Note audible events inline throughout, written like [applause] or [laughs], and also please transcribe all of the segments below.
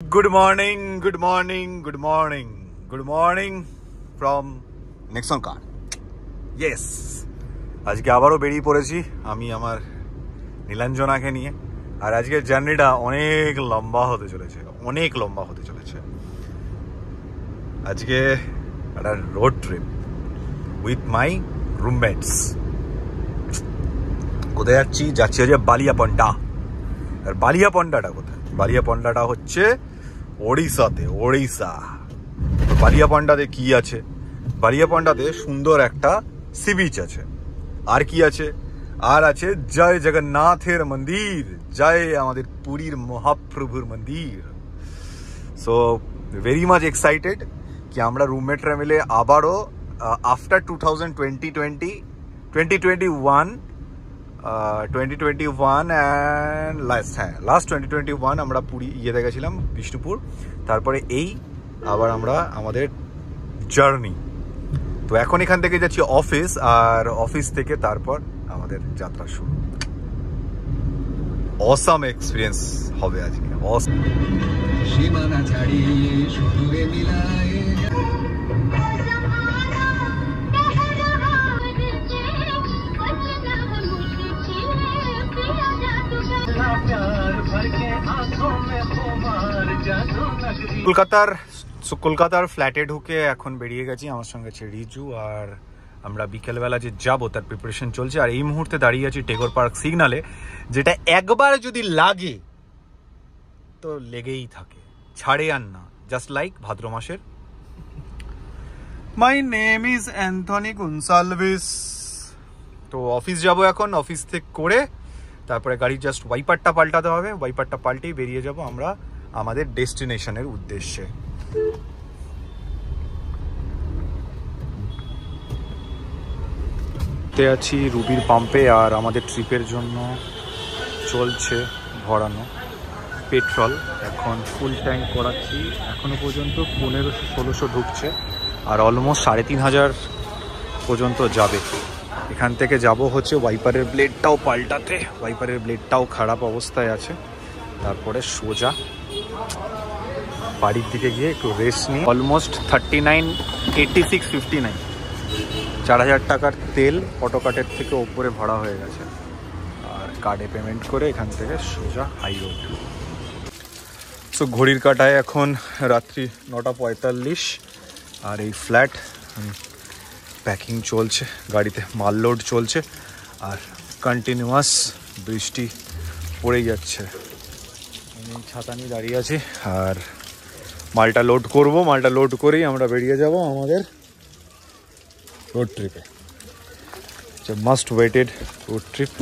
Good morning, good morning, good morning, good morning from Nexon car. Yes. আজকে আবারও বেরিয়ে পড়েছি আমি আমার নীলাঞ্জনাকে নিয়ে। আর আজকের জার্নিটা অনেক লম্বা হতে চলেছে অনেক লম্বা হতে চলেছে। আজকে একটা road trip with my roommates কোথায় যাচ্ছি? যাচ্ছি হচ্ছে বালিয়াপন্ডা। আর বালিয়াপন্ডাটা কোথায়? বালিয়াপন্ডাটা হচ্ছে ওড়িশাতে, ওড়িশা। বালিয়াপন্ডাতে কি আছে? বালিয়াপন্ডাতে সুন্দর একটা সি বিচ আছে। আর কি আছে? আর আছে জয় জগন্নাথের মন্দির। জয় আমাদের পুরীর মহাপ্রভুর মন্দির। সো ভেরি মাচ এক্সাইটেড কি আমরা রুমমেটরা মিলে আবারও after two thousand twenty twenty twenty twenty one twenty and last হ্যাঁ লাস্ট টোয়েন্টি টোয়েন্টি ওয়ান আমরা পুরী ইয়েতে গেছিলাম, বিষ্ণুপুর। তারপরে এই আবার আমরা আমাদের জার্নি তো এখন এখান থেকে যাচ্ছি অফিস আর অফিস থেকে তারপর আমাদের যাত্রা শুরু। অসাম এক্সপিরিয়েন্স হবে আজকে। Awesome। সীমানা ছাড়িয়ে শুধুরে মিলায় কলকাতার কলকাতার ফ্ল্যাটে ঢুকে এখন বেরিয়ে গেছি আমার সঙ্গে আছে রিজু আর আমরা বিকেলবেলা যে যাব তার প্রিপারেশন চলছে আর এই মুহূর্তে দাঁড়িয়ে আছি টেগর পার্ক সিগনালে যেটা একবার যদি লাগে, তো লেগেই থাকে। ছাড়ে আর না। জাস্ট লাইক ভাদ্র মাসের। My name is Anthony Gonsalves তো অফিস যাব এখন অফিস থেকে করে, তারপরে গাড়ির জাস্ট ওয়াইপারটা পাল্টাতে হবে। ওয়াইপারটা পাল্টেই বেরিয়ে যাব আমরা আমাদের ডেস্টিনেশনের উদ্দেশ্যে। আছি রুবির পাম্পে আর আমাদের ট্রিপের জন্য চলছে ভরানো পেট্রোল। এখন ফুল ট্যাঙ্ক করাচ্ছি। এখনও পর্যন্ত পনেরো, ষোলোশো ঢুকছে আর অলমোস্ট সাড়ে তিন হাজার পর্যন্ত যাবে। এখান থেকে যাব হচ্ছে ওয়াইপারের ব্লেডটাও পাল্টাতে। ওয়াইপারের ব্লেডটাও খারাপ অবস্থায় আছে। তারপরে সোজা বাড়ির দিকে গিয়ে একটু রেস্ট নিই almost thirty nine eighty six fifty nine চার হাজার টাকার তেল অটোকাটের থেকে ওপরে ভরা হয়ে গেছে। আর কার্ডে পেমেন্ট করে এখান থেকে সোজা হাই রোড সো ঘড়ির কাটায় এখন রাত্রি নটা পঁয়তাল্লিশ। আর এই ফ্ল্যাট প্যাকিং চলছে, গাড়িতে মাল লোড চলছে। আর কন্টিনিউয়াস বৃষ্টি পড়ে যাচ্ছে। ছাতা নিয়ে দাঁড়িয়ে আছি, আর মালটা লোড করব। মালটা লোড করেই আমরা বেরিয়ে যাব আমাদের রোড ট্রিপে most awaited road trip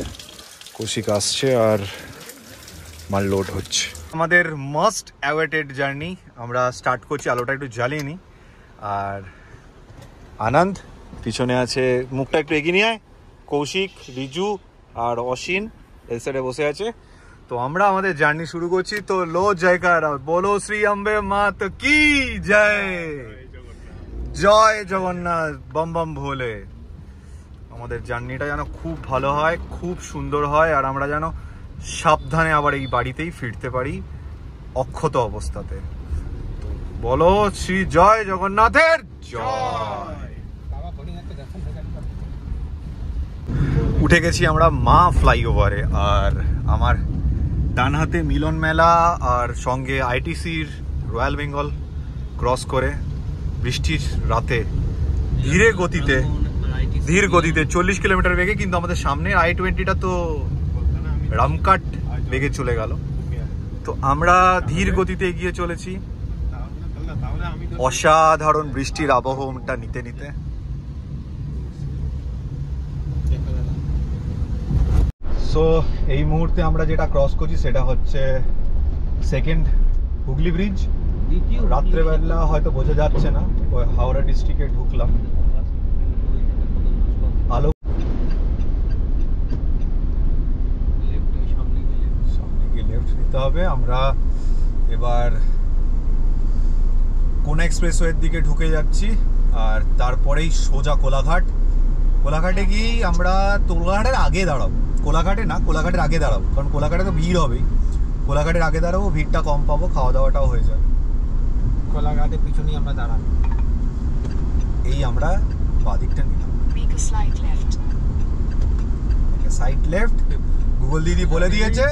Koushik আসছে আর মাল লোড হচ্ছে। আমাদের মাস্ট অ্যাওয়েটেড জার্নি আমরা স্টার্ট করছি, আলোটা একটু জ্বালিয়ে নিই। আর আনন্দ, পিছনে আছে, মুখটা একটু এগিয়ে নিয়ে কৌশিক, রিজু আর অসীন এই সাইডে বসে আছে। তো আমরা আমাদের জার্নি শুরু করছি। তো লো জয়কার, বলো শ্রী আম্বে মাত কি জয়? জয় জগন্নাথ, বম বম ভোলে। আমাদের জার্নিটা যেন খুব ভালো হয়, খুব সুন্দর হয়, আর আমরা যেন সাবধানে আবার এই বাড়িতেই ফিরতে পারি, অক্ষত অবস্থাতে। বলো শ্রী জয় জগন্নাথের জয়। উঠে গেছি আমরা মা ফ্লাইওভারে, আর আমার ডান হাতে মিলন মেলা আর সঙ্গে আইটিসির রয়্যাল বেঙ্গল ক্রস করে বৃষ্টির রাতে ধীরে গতিতে, ধীর গতিতে চল্লিশ কিলোমিটার বেগে কিন্তু আমাদের সামনে আই টোয়েন্টিটা তো রামকাট বেগে চলে গেল। তো আমরা ধীর গতিতে এগিয়ে চলেছি। অসাধারণ বৃষ্টির আবহটা নিতে নিতে। সো এই মুহূর্তে আমরা যেটা ক্রস করছি সেটা হচ্ছে সেকেন্ড হুগলি ব্রিজ রাত্রেবেলা হয়তো বোঝা যাচ্ছে না ওই হাওড়া ডিস্ট্রিক্টে ঢুকলাম। আলো সামনে গিয়ে লেফট নিতে হবে। আমরা এবার কোনা এক্সপ্রেসওয়ের দিকে ঢুকে যাচ্ছি আর তারপরেই সোজা কোলাঘাট। কোলাঘাটে গিয়ে আমরা তোলাঘাটের আগে দাঁড়াবো। কোলাঘাটে না কোলাঘাটের আগে দাঁড়াবো। কারণ কোলাঘাটে তো ভিড় হবেই। কোলাঘাটের আগে দাঁড়াবো ভিড়টা কম পাবো খাওয়া দাওয়াটাও হয়ে যাবে। কোলাঘাটের পিছনেই আমরা দাঁড়ানো এই আমরা বাদিকটা নিলাম। Make a slight left. Side left Google দিদি বলে দিয়েছে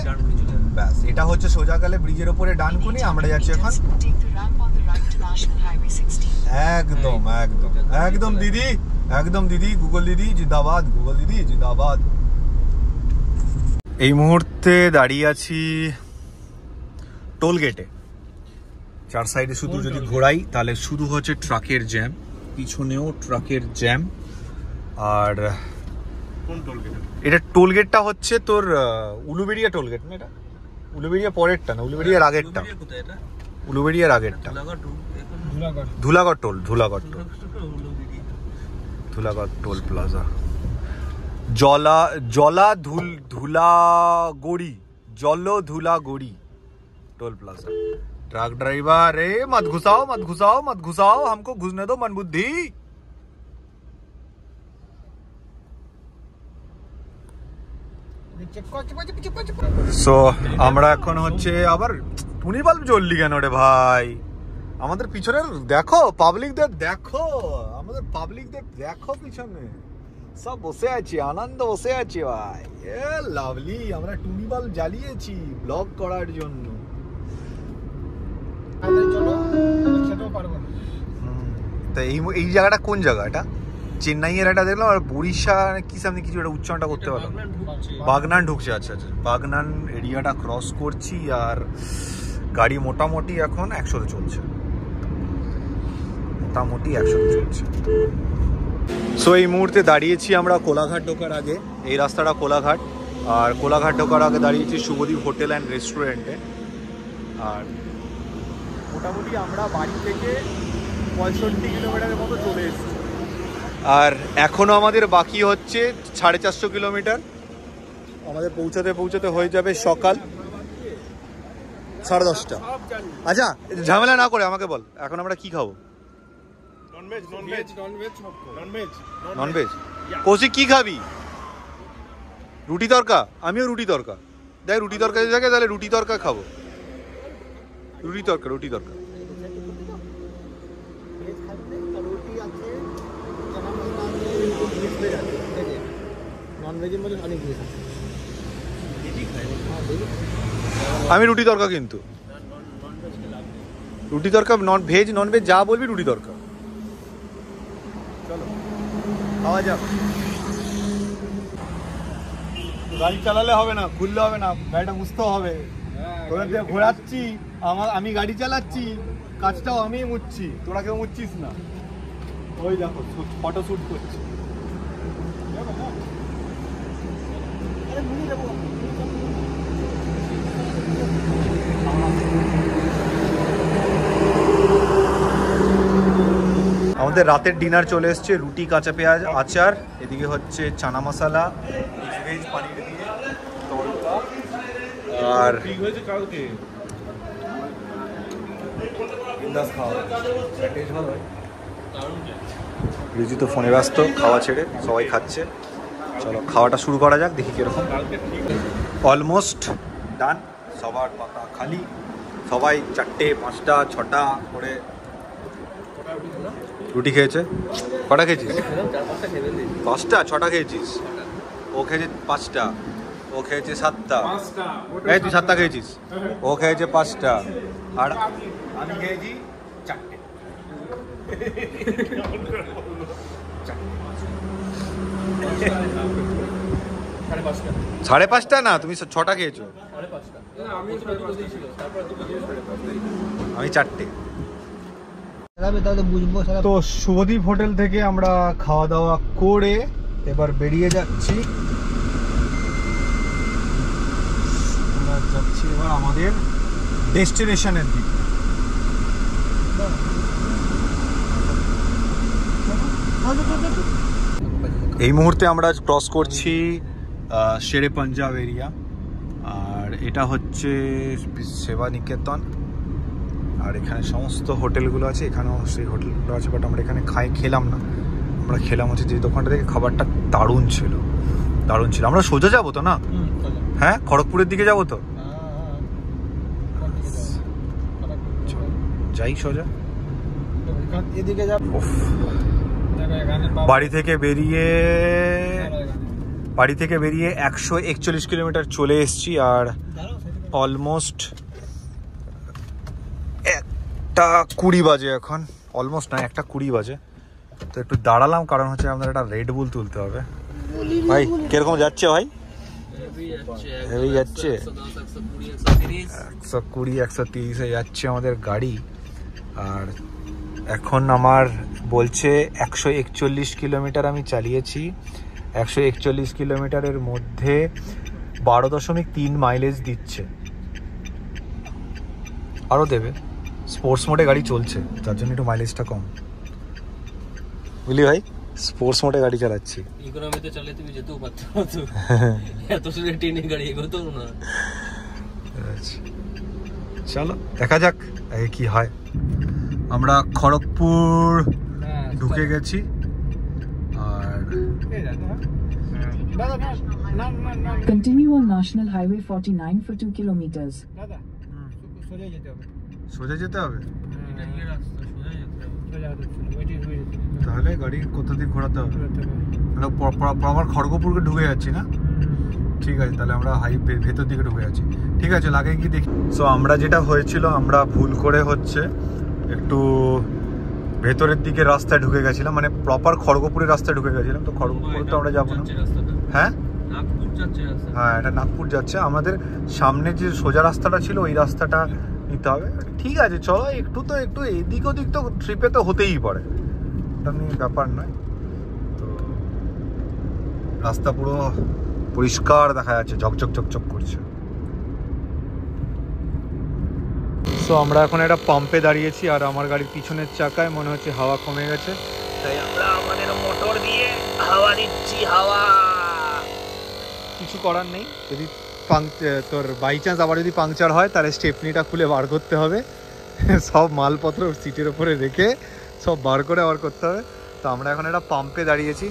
ব্যাস এটা হচ্ছে সোজাকালে ব্রিজের ওপরে ডানকুনি আমরা যাচ্ছি এখন। Take the ramp on the right to National Highway 16. একদম একদম একদম দিদি একদম দিদি গুগল দিদি জিন্দাবাদ গুগল দিদি জিন্দাবাদ। এই মুহূর্তে দাঁড়িয়ে আছি টোল গেটে চার সাইডে শুধু যদি ঘোরাই তাহলে শুধু হচ্ছে ট্রাকের জ্যাম পিছনেও ট্রাকের জ্যাম আর এটা টোল গেটটা হচ্ছে তোর উলুবেড়িয়া টোল গেট না এটা? উলুবেড়িয়া পরেরটা না উলুবেড়িয়ার আগেরটা। উলুবেড়িয়ার আগেরটা। Dhulagarh toll Dhulagarh toll Dhulagarh toll plaza জলা জলা ধুল ধুলাগড়ি জল Dhulagori toll plaza truck driver रे मत घुसाओ मत घुसाओ मत घुसाओ हमको घुसने दो मन बुद्धि চেক কর চেক কর চেক কর চেক কর সো আমরা এখন হচ্ছে আবার টুনি বাল্ব জ্বললি কেন রে ভাই আমাদের পিছনের দেখো পাবলিকদের দেখো আমাদের পাবলিকদের দেখো পিছনে সব বসে আছি আনন্দ বসে আছি ভাই। এ লাভলি আমরা টুনি বাল্ব জ্বালিয়েছি ব্লগ করার জন্য। তা এই এই জায়গাটা কোন জায়গা এটা? চেন্নাইয়ের একটা দেখলাম আর উড়িষ্যা কি সামনে কিছু একটা উচ্চারণটা করতে পারলাম। বাগনান ঢুকছে। আচ্ছা আচ্ছা বাগনান এরিয়াটা ক্রস করছি আর গাড়ি মোটামুটি এখন একশোতে চলছে। মোটামুটি একশোতে চলছে। সো এই মুহূর্তে দাঁড়িয়েছি আমরা কোলাঘাট ঢোকার আগে। এই রাস্তাটা কোলাঘাট। আর কোলাঘাট ঢোকার আগে দাঁড়িয়েছি শুভদীপ হোটেল অ্যান্ড রেস্টুরেন্টে। আর মোটামুটি আমরা বাড়ি থেকে পঁয়ষট্টি কিলোমিটারের মতো চলে এসেছি। আর এখনও আমাদের বাকি হচ্ছে সাড়ে চারশো কিলোমিটার। আমাদের পৌঁছাতে পৌঁছাতে হয়ে যাবে সকাল সাড়ে দশটা। আচ্ছা ঝামেলা না করে আমাকে বল, এখন আমরা কি খাব? ননভেজ কৌশিক কি খাবি? রুটি তরকা? আমিও রুটি তরকা। দেখ রুটি তরকা যদি থাকে তাহলে রুটি তরকা খাব। রুটি তরকা রুটি তরকা। আমি রুটি তরকা কিন্তু। রুটি তরকা নন ভেজ নন ভেজ যা বলবি রুটি তরকা চলো খাওয়া যাক গাড়ি চালালে হবে না, খুললে হবে না, গাড়িটা মুছতে হবে। তোরা দিয়ে ঘোরাচ্ছি, আমার আমি গাড়ি চালাচ্ছি, কাজটাও আমি মুচ্ছি তোরা কেউ মুচ্ছিস না। ওই দেখো ফটো শ্যুট করছি। আমাদের রাতের ডিনার চলে এসছে রুটি কাঁচা পেঁয়াজ আচার এদিকে হচ্ছে চানা মশলা ভেজ পানির দিয়ে তড়কা আর রিজু তো ফোনে ব্যস্ত খাওয়া ছেড়ে সবাই খাচ্ছে। চলো খাওয়াটা শুরু করা যাক দেখি কীরকম। অলমোস্ট ডান সবার পাতা খালি। সবাই চারটে পাঁচটা ছটা করে। রুটি খেয়েছে? কটা খেয়েছিস? পাঁচটা ছটা খেয়েছিস? ও খেয়েছে পাঁচটা ও খেয়েছে সাতটা। এই তুই সাতটা খেয়েছিস? ও খেয়েছে পাঁচটা। আর আমি খেয়েছি চারটে। সাড়ে পাঁচটা না তুমি ছটা খেয়েছো। আমি চারটে চালাবে তাহলে বুঝব সারা তো শুভদীপ হোটেল থেকে আমরা খাওয়া দাওয়া করে এবার বেরিয়ে যাচ্ছি। আমরা যাচ্ছি এবার আমাদের ডেস্টিনেশনের দিকে। এই মুহূর্তে আমরা ক্রস করছি শেরে পাঞ্জাব এরিয়া। আর এটা হচ্ছে সেবা নিকেতন আর এখানে সমস্ত হোটেলগুলো আছে এখানেও সেই হোটেলগুলো আছে বাট আমরা এখানে খাই খেলাম না। আমরা খেলাম হচ্ছে যে দোকানটা থেকে খাবারটা দারুণ ছিল। দারুণ ছিল। আমরা সোজা যাব তো না? হ্যাঁ? খড়গপুরের দিকে যাব তো? যাই সোজা। বাড়ি থেকে বেরিয়ে বাড়ি থেকে বেরিয়ে একশো একচল্লিশ কিলোমিটার চলে এসছি আর অলমোস্ট একটা কুড়ি বাজে এখন অলমোস্ট না একটা কুড়ি বাজে। তো একটু দাঁড়ালাম কারণ হচ্ছে আমাদের একটা রেড বুল তুলতে হবে। ভাই কীরকম যাচ্ছে ভাই? হেভি যাচ্ছে একশো কুড়ি একশো তিরিশে। যাচ্ছে আমাদের গাড়ি। আর এখন আমার বলছে একশো একচল্লিশ কিলোমিটার আমি চালিয়েছি। একশো একচল্লিশ কিলোমিটারের মধ্যে বারো দশমিক তিন মাইলেজ দিচ্ছে। আরও দেবে। স্পোর্টস মোডে গাড়ি চলছে যার জন্য একটু মাইলেজটা কম। বুঝলি ভাই? স্পোর্টস মোডে গাড়ি চালাচ্ছি। ইকোনমিতে চালে তুমি যেতেও পারতো [laughs] এত সুন্দর ট্রেনে গাড়ি এগোতেও না। আচ্ছা। চলো দেখা যাক আগে কি হয়। আমরা খড়গপুর হ্যাঁ, ঢুকে গেছি। আর দেখো, হ্যাঁ। দাদা না না না না। Continue on National Highway 49 for 2 kilometers. দাদা সোজা যেতে হবে। সোজা যেতে হবে। তাহলে গাড়ি কোথা দিয়ে ঘোরাতে হবে? প্রপার খড়গপুরকে ঢুকে যাচ্ছি না? ঠিক আছে তাহলে আমরা হাই ভেতর দিকে ঢুকে যাচ্ছি। ঠিক আছে লাগে কি দেখি? সো আমরা যেটা হয়েছিল আমরা ভুল করে হচ্ছে একটু ভেতরের দিকে রাস্তায় ঢুকে গেছিলাম মানে প্রপার খড়গপুরের রাস্তায় ঢুকে গেছিলাম। তো খড়গপুর তো আমরা যাব না। হ্যাঁ? হ্যাঁ এটা নাগপুর যাচ্ছে। আমাদের সামনে যে সোজা রাস্তাটা ছিল ওই রাস্তাটা নিতে হবে। ঠিক আছে চলো একটু তো একটু এদিক ওদিক তো ট্রিপে তো হতেই পারে। ওটা নিয়ে ব্যাপার নয়। তো রাস্তা পুরো পরিষ্কার দেখা যাচ্ছে ঝকঝক ঝকঝক করছে। সো আমরা এখন একটা পাম্পে দাঁড়িয়েছি আর আমার গাড়ির পিছনের চাকায় মনে হচ্ছে হাওয়া কমে গেছে। তাই আমরা আমাদের মোটর দিয়ে হাওয়া দিচ্ছি হাওয়া। কিছু করার নেই যদি তোর বাই চান্স আবার যদি পাংচার হয়, তাহলে স্টেপনিটা খুলে বার করতে হবে। [laughs] সব মালপত্র সিটের ওপরে রেখে সব বার করে আবার করতে হবে। তো আমরা এখন একটা পাম্পে দাঁড়িয়েছি।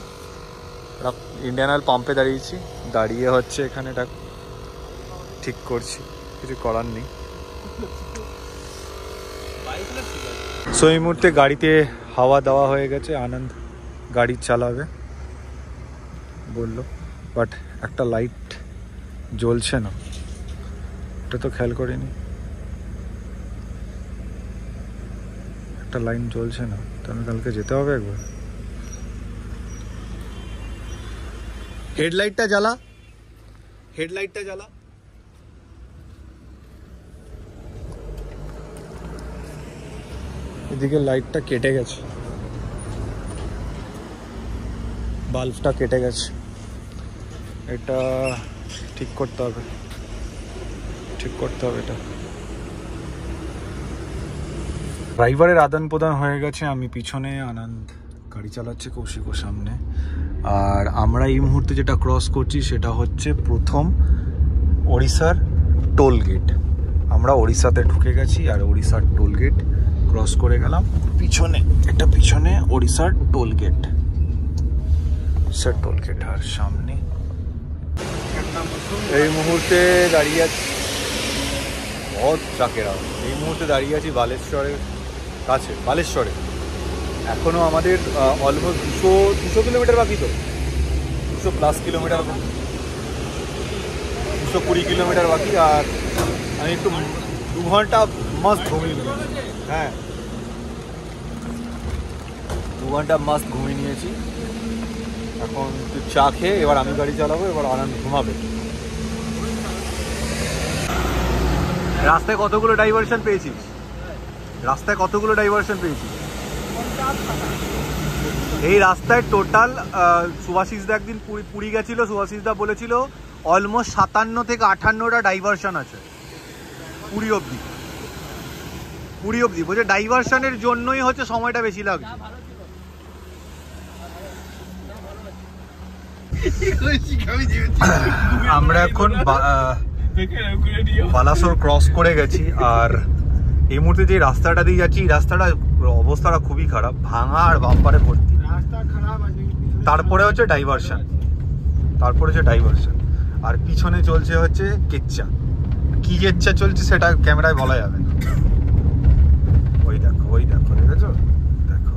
একটা ইন্ডিয়ান অয়েল পাম্পে দাঁড়িয়েছি। দাঁড়িয়ে হচ্ছে এখানে এটা ঠিক করছি। কিছু করার নেই। সো এই মুহূর্তে গাড়িতে হাওয়া দেওয়া হয়ে গেছে। আনন্দ গাড়ি চালাবে। বলল বাট একটা লাইট জ্বলছে না। এটা তো খেয়াল করিনি। একটা লাইন জ্বলছে না তাহলে কালকে যেতে হবে একবার। হেডলাইটটা জ্বালা। হেডলাইটটা জ্বালা। এদিকে লাইটটা কেটে গেছে। বাল্বটা কেটে গেছে। এটা ঠিক করতে হবে। ঠিক করতে হবে এটা। ড্রাইভারের আদান প্রদান হয়ে গেছে, আমি পিছনে আনন্দ। গাড়ি চালাচ্ছে কৌশিকও সামনে। আর আমরা এই মুহূর্তে যেটা ক্রস করছি সেটা হচ্ছে প্রথম ওড়িশার টোল গেট আমরা ওড়িশাতে ঢুকে গেছি আর ওড়িশার টোল গেট ক্রস করে গেলাম। পিছনে একটা পিছনে ওড়িশার টোল গেট টোল গেট আর সামনে এই মুহূর্তে দাঁড়িয়ে আছি। বহুত ট্রাকের এই মুহূর্তে দাঁড়িয়ে আছি বালেশ্বরের কাছে, বালেশ্বরে। এখনও আমাদের অলমোস্ট দুশো দুশো কিলোমিটার বাকি তো। দুশো প্লাস কিলোমিটার দুশো কুড়ি কিলোমিটার বাকি, আর আমি একটু দু ঘণ্টা মাস্ট ঘুমিয়ে নিয়েছি। হ্যাঁ। দু ঘণ্টা মাস্ট ঘুমিয়ে নিয়েছি। এখন একটু চা খেয়ে, এবার আমি গাড়ি চালাবো, এবার আনন্দ ঘুমাবে। রাস্তায় কতগুলো ডাইভারশন পেয়েছিস রাস্তায় কতগুলো ডাইভারশন পেয়েছিস এই রাস্তায় টোটাল সুভাষিস দা একদিন পুরী পুরী গেছিল সুভাষিস দা বলেছিল অলমোস্ট সাতান্ন থেকে আটান্নটা ডাইভারশন আছে। পুরী অবধি। পুরী অবধি। বলছে ডাইভারশনের জন্যই হচ্ছে সময়টা বেশি লাগছে। আমরা এখন বালাসোর ক্রস করে গেছি আর এই মুহূর্তে যে রাস্তাটা দিয়ে যাচ্ছি রাস্তাটা অবস্থাটা খুবই খারাপ ভাঙা আর বাম্পারে ভর্তি। তারপরে হচ্ছে ডাইভারশন তারপরে হচ্ছে ডাইভারশন আর পিছনে চলছে হচ্ছে কেচ্চা। কি কেচ্চা চলছে সেটা ক্যামেরায় বলা যাবে না। ওই দেখো ওই দেখো দেখেছ? দেখো।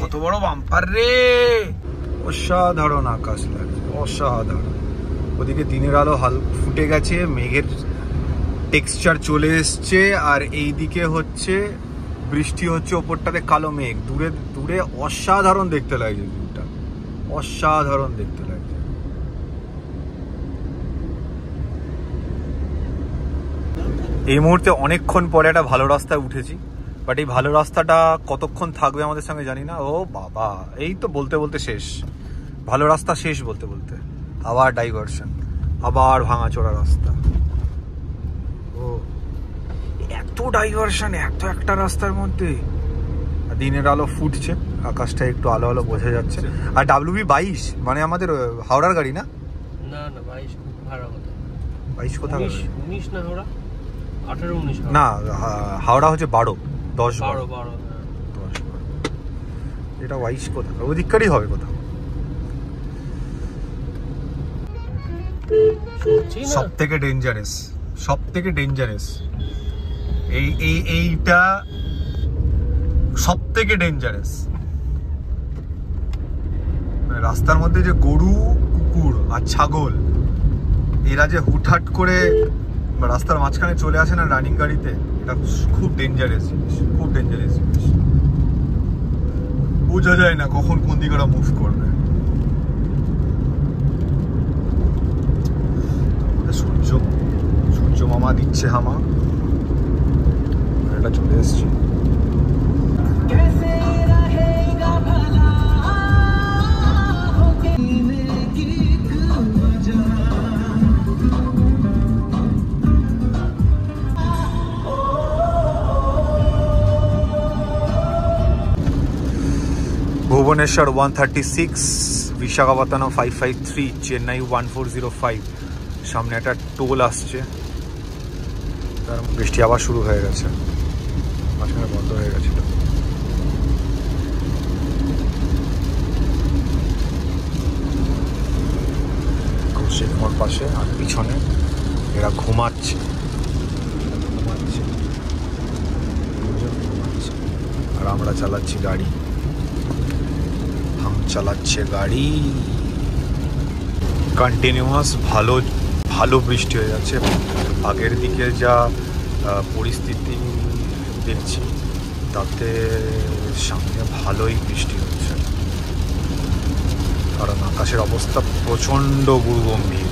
কত বড় বাম্পার রে! অসাধারণ আকাশ লাগছে অসাধারণ। ওদিকে দিনের আলো হাল ফুটে গেছে, মেঘের টেক্সচার চলে এসছে, আর এই দিকে হচ্ছে বৃষ্টি হচ্ছে ওপরটাতে কালো মেঘ। দূরে দূরে অসাধারণ দেখতে লাগছে ভিউটা। অসাধারণ দেখতে লাগছে। এই মুহূর্তে অনেকক্ষণ পরে একটা ভালো রাস্তায় উঠেছি বাট এই ভালো রাস্তাটা কতক্ষণ থাকবে আমাদের সঙ্গে জানি না। ও বাবা, এই তো বলতে বলতে শেষ। ভালো রাস্তা শেষ বলতে বলতে। আবার ডাইভারশন আবার ভাঙাচোরা রাস্তা। ও এত ডাইভারশন এত একটা রাস্তার মধ্যে। দিনের আলো ফুটছে আকাশটা একটু আলো আলো বোঝা যাচ্ছে। আর ডাব্লিউবি বাইশ মানে আমাদের হাওড়ার গাড়ি না? না না বাইশ ভাড়া বাইশ কোথাও উনিশ উনিশ না ওরা আঠারো উনিশ না হাওড়া হচ্ছে বারো দশ বারো বারো। হ্যাঁ। দশ বারো। এটা বাইশ কোথাও ওদিককারই হবে কোথাও সত্যি না সব থেকে ডেঞ্জারাস সব থেকে ডেঞ্জারাস এই এই, এইটা সব থেকে ডেঞ্জারাস রাস্তার মধ্যে যে গরু, কুকুর আর ছাগল, এরা যে হুটহাট করে রাস্তার মাঝখানে চলে আসে না রানিং গাড়িতে, এটা খুব ডেঞ্জারাস জিনিস, খুব ডেঞ্জারাস জিনিস। বোঝা যায় না কখন কোন দিকে ওরা মুভ করবে আমাদের সূর্য সূর্য মামা দিচ্ছে হামা এটা চলে এসছি Bhubaneswar one thirty six Visakhapatnam five five three Chennai one four zero five সামনে একটা টোল আসছে তার বৃষ্টি আবার শুরু হয়ে গেছে। মাঝখানে বন্ধ হয়ে গেছিল। মোড় পাশে আর পিছনে এরা ঘুমাচ্ছে। ঘুমাচ্ছে। আর আমরা চালাচ্ছি গাড়ি। চালাচ্ছে গাড়ি। কন্টিনিউয়াস ভালো ভালো বৃষ্টি হয়ে যাচ্ছে আগের দিকে যা পরিস্থিতি দেখছি, তাতে সামনে ভালোই বৃষ্টি হচ্ছে। কারণ আকাশের অবস্থা প্রচণ্ড গুরুগম্ভীর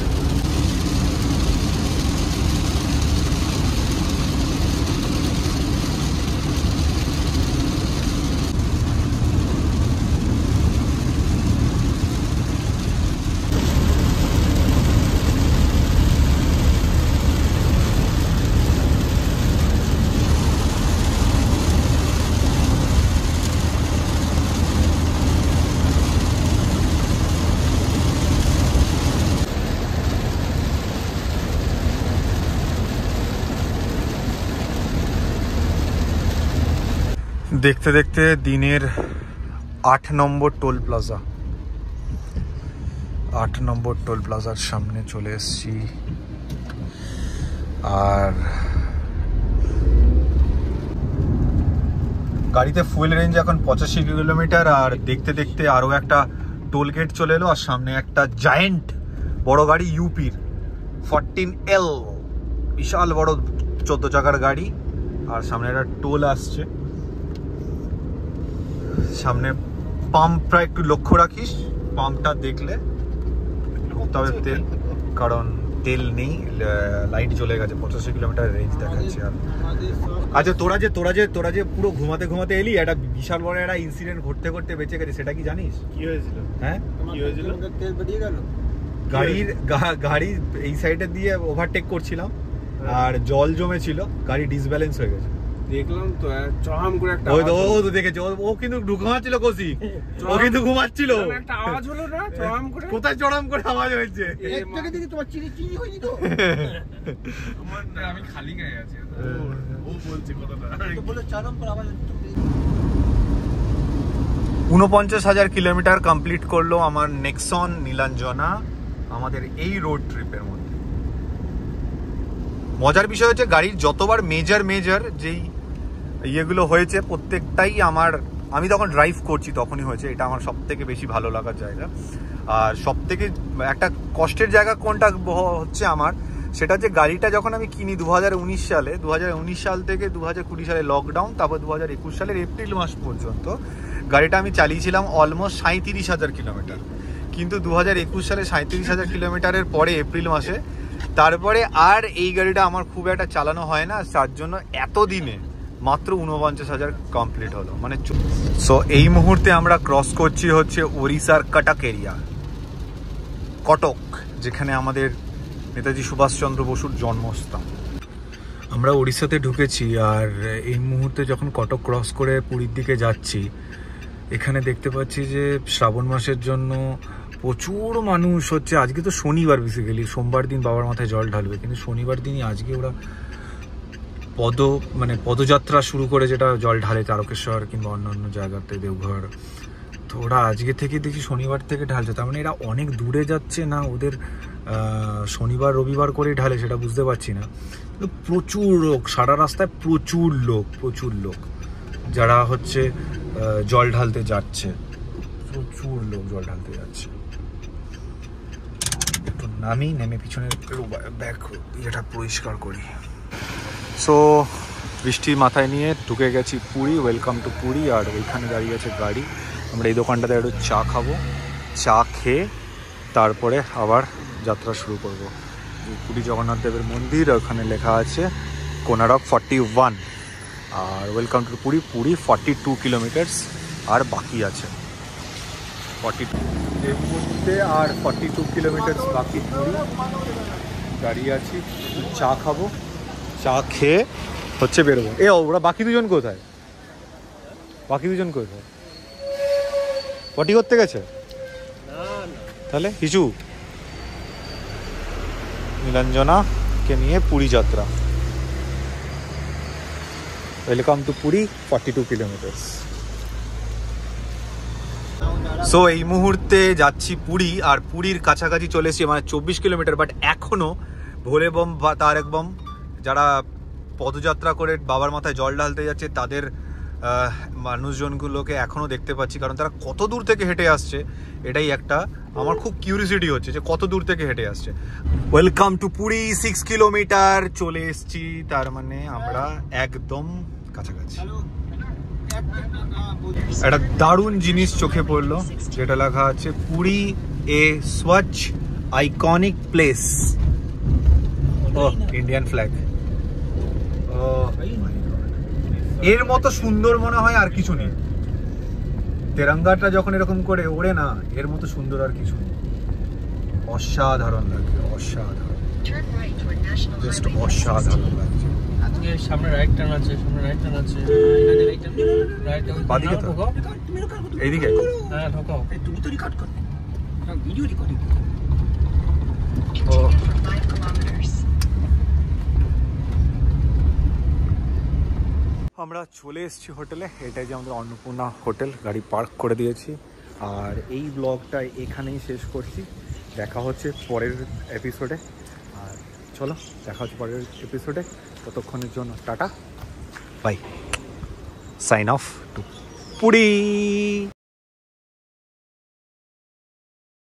দেখতে দেখতে দিনের আট নম্বর টোল প্লাজা। আট নম্বর টোল প্লাজার সামনে চলে এসছি। আর গাড়িতে ফুয়েল রেঞ্জ এখন পঁচাশি কিলোমিটার, আর দেখতে দেখতে আরও একটা টোল গেট চলে এলো, আর সামনে একটা জায়েন্ট বড় গাড়ি ইউপির ফরটিন এল বিশাল বড় চোদ্দ চাকার গাড়ি, আর সামনে একটা টোল আসছে। সামনে পাম্পটা একটু লক্ষ্য রাখিস। পাম্পটা দেখলে হবে তেল কারণ তেল নেই লাইট জ্বলে গেছে পঁচাশি কিলোমিটার রেঞ্জ দেখাচ্ছে আর। আচ্ছা তোরা যে তোরা যে তোরা যে পুরো ঘুমাতে ঘুমাতে এলি একটা বিশাল বড় একটা ইনসিডেন্ট ঘটতে ঘটতে বেঁচে গেছে সেটা কি জানিস? কি হয়েছিল? হ্যাঁ? কি হয়েছিল? তেল বেরিয়ে গেল। গাড়ির গাড়ি এই সাইডে দিয়ে ওভারটেক করছিলাম আর জল জমেছিল গাড়ি ডিসব্যালেন্স হয়ে গেছে। দেখলাম তো করে একটা ওই তো ও তো দেখেছে ও- কিন্তু ঘুমাচ্ছিল কৌশিক ও কিন্তু ঘুমাচ্ছিল। একটা আওয়াজ হলো না করে? কোথায় চড়াম করে আওয়াজ হয়েছে? একটাকে দেখি তোমার চিনি চিনি হয়নি তো। আমার আমি খালি গায়ে আছি ও বলছে কথাটা। তো বলে চারম করে আওয়াজ উনপঞ্চাশ হাজার কিলোমিটার কমপ্লিট করল আমার নেক্সন নীলাঞ্জনা আমাদের এই রোড ট্রিপের মধ্যে। মজার বিষয় হচ্ছে গাড়ির যতবার মেজর মেজর যেই ইয়েগুলো হয়েছে প্রত্যেকটাই আমার, আমি তখন ড্রাইভ করছি তখনই হয়েছে, এটা আমার সব থেকে বেশি ভালো লাগার জায়গা। আর সব থেকে একটা কষ্টের জায়গা কোনটা হচ্ছে আমার, সেটা যে গাড়িটা যখন আমি কিনি দু হাজার উনিশ সালে দু হাজার উনিশ সাল থেকে দু হাজার কুড়ি সালে লকডাউন তারপর দু হাজার একুশ সালের এপ্রিল মাস পর্যন্ত গাড়িটা আমি চালিয়েছিলাম অলমোস্ট সাঁত্রিশ হাজার কিলোমিটার। কিন্তু দু হাজার একুশ সালে সাঁত্রিশ হাজার কিলোমিটারের পরে এপ্রিল মাসে, তারপরে আর এই গাড়িটা আমার খুব একটা চালানো হয় না, তার জন্য এত দিনে মাত্র উনপঞ্চাশ হাজার কমপ্লিট হলো। মানে সো এই মুহূর্তে আমরা ক্রস করছি হচ্ছে ওড়িশার কটক এরিয়া কটক, যেখানে আমাদের নেতাজি সুভাষচন্দ্র বসুর জন্মস্থান। আমরা ওড়িশাতে ঢুকেছি আর এই মুহূর্তে যখন কটক ক্রস করে পুরীর দিকে যাচ্ছি, এখানে দেখতে পাচ্ছি যে শ্রাবণ মাসের জন্য প্রচুর মানুষ হচ্ছে। আজকে তো শনিবার বেসিক্যালি সোমবার দিন বাবার মাথায় জল ঢালবে, কিন্তু শনিবার দিনই আজকে ওরা পদ মানে পদযাত্রা শুরু করে যেটা জল ঢালে তারকেশ্বর কিংবা অন্যান্য জায়গাতে দেওঘর, তো ওরা আজকে থেকে দেখি শনিবার থেকে ঢালছে। তার মানে এরা অনেক দূরে যাচ্ছে না ওদের শনিবার, রবিবার করেই ঢালে সেটা বুঝতে পারছি না। কিন্তু প্রচুর লোক, সারা রাস্তায় প্রচুর লোক প্রচুর লোক, যারা হচ্ছে জল ঢালতে যাচ্ছে। প্রচুর লোক জল ঢালতে যাচ্ছে। নামি নেমে পিছনে ব্যাগ ইয়েটা পরিষ্কার করি। সো, বৃষ্টির মাথায় নিয়ে ঢুকে গেছি পুরী ওয়েলকাম টু পুরী, আর ওইখানে দাঁড়িয়ে আছে গাড়ি। আমরা এই দোকানটাতে একটু চা খাব, চা খেয়ে তারপরে আবার যাত্রা শুরু করব। পুরী জগন্নাথ দেবের মন্দির, ওখানে লেখা আছে Konark forty one R welcome to Puri Puri forty two kilometres আর বাকি আছে। ফর্টি টু এই মুহূর্তে আর ফর্টি টু কিলোমিটার্স বাকি পুরী। দাঁড়িয়ে আছি চা খাব। চা খেয়ে হচ্ছে বেরোবো। এ, ওরা বাকি দুজন কোথায়? বাকি দুজন কোথায়? পটি করতে গেছে? তাহলে হিচু নীলাঞ্জনাকে নিয়ে পুরী যাত্রা। Welcome to Puri forty two kilometres so এই মুহূর্তে যাচ্ছি পুরী, আর পুরীর কাছাকাছি চলে এসেছি মানে চব্বিশ কিলোমিটার বাট এখনও ভোলে বম বা তারেক বম যারা পদযাত্রা করে বাবার মাথায় জল ঢালতে যাচ্ছে তাদের মানুষজনগুলোকে এখনও দেখতে পাচ্ছি কারণ তারা কত দূর থেকে হেঁটে আসছে এটাই একটা আমার খুব কিউরিসিটি হচ্ছে যে কত দূর থেকে হেঁটে আসছে। Welcome to Puri six kilometre চলে এসেছি তার মানে আমরা একদম কাছাকাছি। একটা দারুণ জিনিস চোখে পড়ল যেটা লেখা আছে পুরী এ স্বচ্ছ আইকনিক প্লেস ও ইন্ডিয়ান ফ্ল্যাগ এর মতো সুন্দর মনে হয় আর কিছু নেই। তেরঙ্গাটা যখন এরকম করে ওড়ে না এর মতো সুন্দর আর কিছু নেই। অসাধারণ লাগছে অসাধারণ। জাস্ট অসাধারণ লাগছে। আজকে সামনে রাইট টার্ন আছে সামনে রাইট টার্ন আছে। রাইট বাদিকে তো? এইদিকে? হ্যাঁ ঢোকাও। ও। For 5 kilometers. আমরা চলে এসেছি হোটেলে। এটাই যে আমাদের অন্নপূর্ণা হোটেল, গাড়ি পার্ক করে দিয়েছি। আর এই ব্লগটা এখানেই শেষ করছি। দেখা হচ্ছে পরের এপিসোডে আর চলো, দেখা হচ্ছে পরের এপিসোডে ততক্ষণের জন্য tata. Bye sign off to Puri